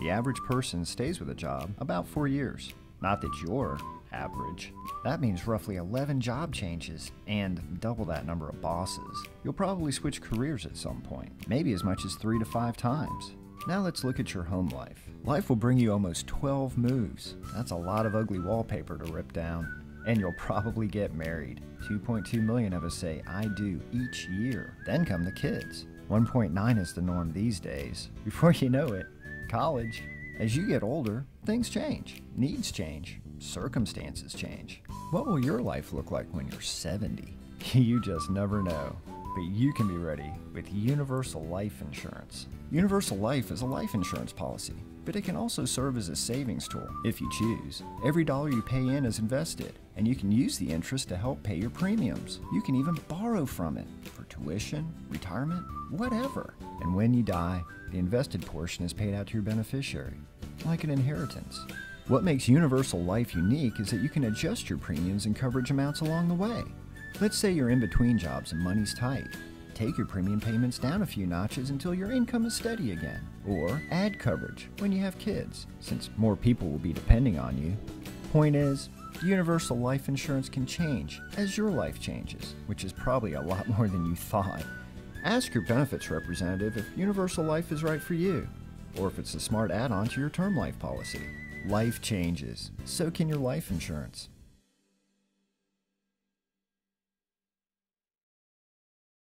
The average person stays with a job about four years. Not that you're average. That means roughly 11 job changes and double that number of bosses. You'll probably switch careers at some point, maybe as much as three to five times. Now let's look at your home life. Life will bring you almost 12 moves. That's a lot of ugly wallpaper to rip down. And you'll probably get married. 2.2 million of us say I do each year. Then come the kids. 1.9 is the norm these days. Before you know it, college. As you get older, things change, needs change, circumstances change. What will your life look like when you're 70? You just never know. But you can be ready with Universal Life Insurance. Universal Life is a life insurance policy, but it can also serve as a savings tool if you choose. Every dollar you pay in is invested, and you can use the interest to help pay your premiums. You can even borrow from it for tuition, retirement, whatever. And when you die, the invested portion is paid out to your beneficiary, like an inheritance. What makes Universal Life unique is that you can adjust your premiums and coverage amounts along the way. Let's say you're in between jobs and money's tight. Take your premium payments down a few notches until your income is steady again. Or add coverage when you have kids, since more people will be depending on you. Point is, universal life insurance can change as your life changes, which is probably a lot more than you thought. Ask your benefits representative if universal life is right for you, or if it's a smart add on to your term life policy. Life changes, so can your life insurance.